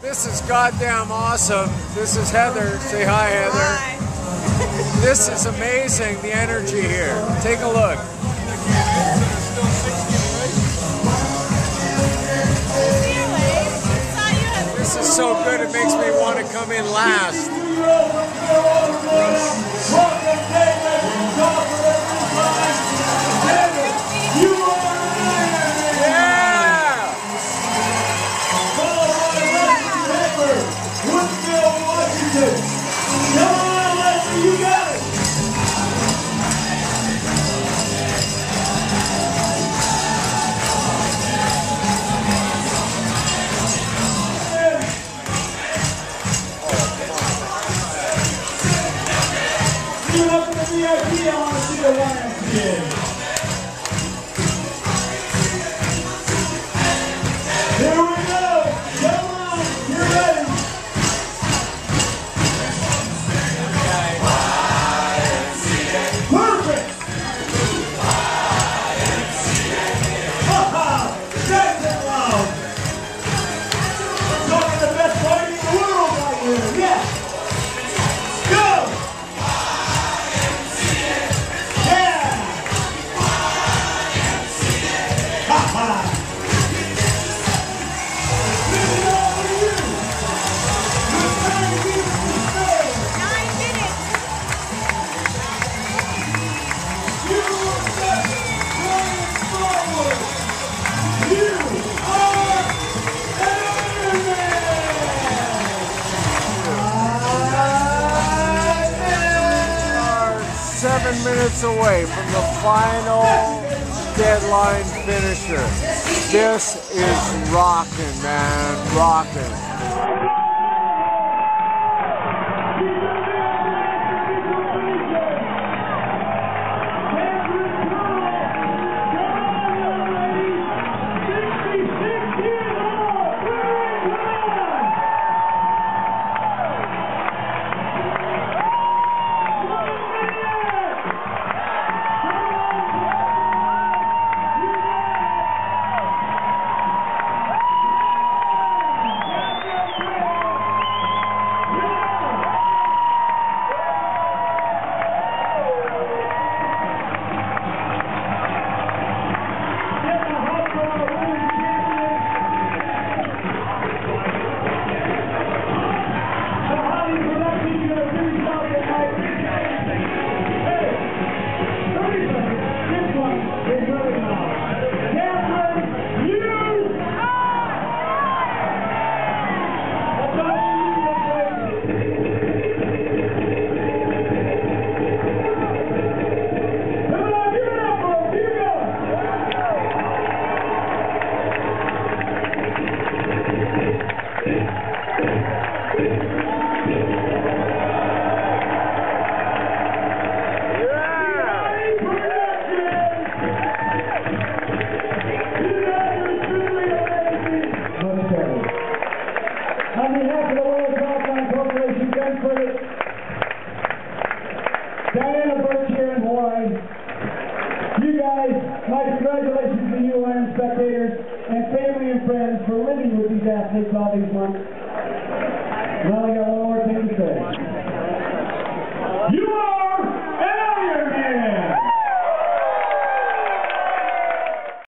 This is goddamn awesome. This is Heather. Say hi, Heather. Hi. This is amazing, the energy here. Take a look. This is so good, it makes me want to come in last. Give it up to the VIP. I want to see the YMCA. Seven minutes away from the final deadline finisher. This is rocking, man, rocking. With these athletes all these months. Well, I got